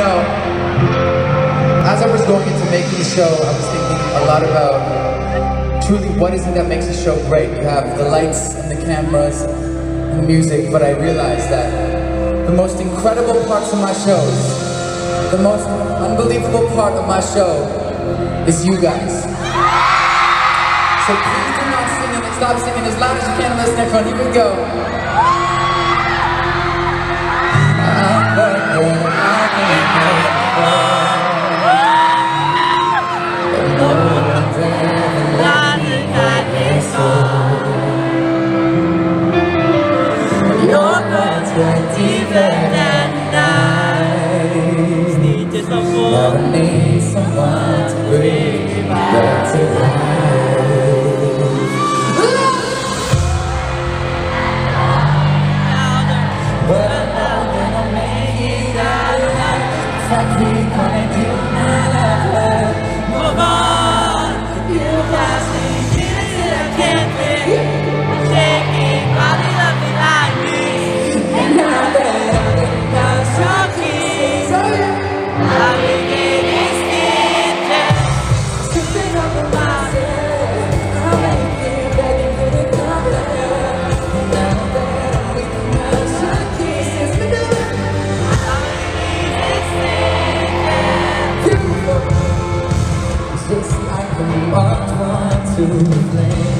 know, as I was going into making the show, I was thinking a lot about truly what is it that makes a show great. You have the lights and the cameras and the music, but I realized that the most incredible parts of my shows, the most unbelievable part of my show is you guys. So please do not sing and stop singing as loud as you can this next one. Here we go. I need someone to breathe back to life. But I know that I'll make it out alive if I keep on doing to blame.